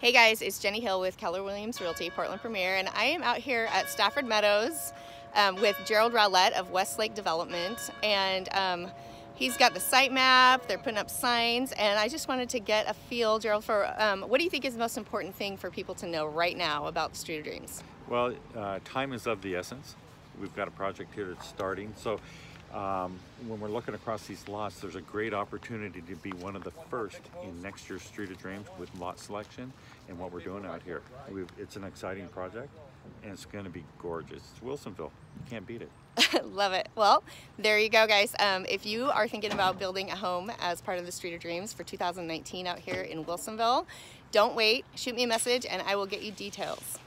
Hey guys, it's Jenny Hill with Keller Williams Realty, Portland Premier, and I am out here at Stafford Meadows um, with Gerald Rowlett of Westlake Development, and um, he's got the site map, they're putting up signs, and I just wanted to get a feel, Gerald, for um, what do you think is the most important thing for people to know right now about the Street of Dreams? Well, uh, time is of the essence. We've got a project here that's starting, so um, when we're looking across these lots, there's a great opportunity to be one of the first in next year's Street of Dreams with lot selection and what we're doing out here. We've, it's an exciting project and it's going to be gorgeous. It's Wilsonville. You can't beat it. Love it. Well, there you go, guys. Um, if you are thinking about building a home as part of the Street of Dreams for 2019 out here in Wilsonville, don't wait. Shoot me a message and I will get you details.